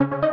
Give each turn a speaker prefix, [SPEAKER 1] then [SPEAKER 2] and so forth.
[SPEAKER 1] you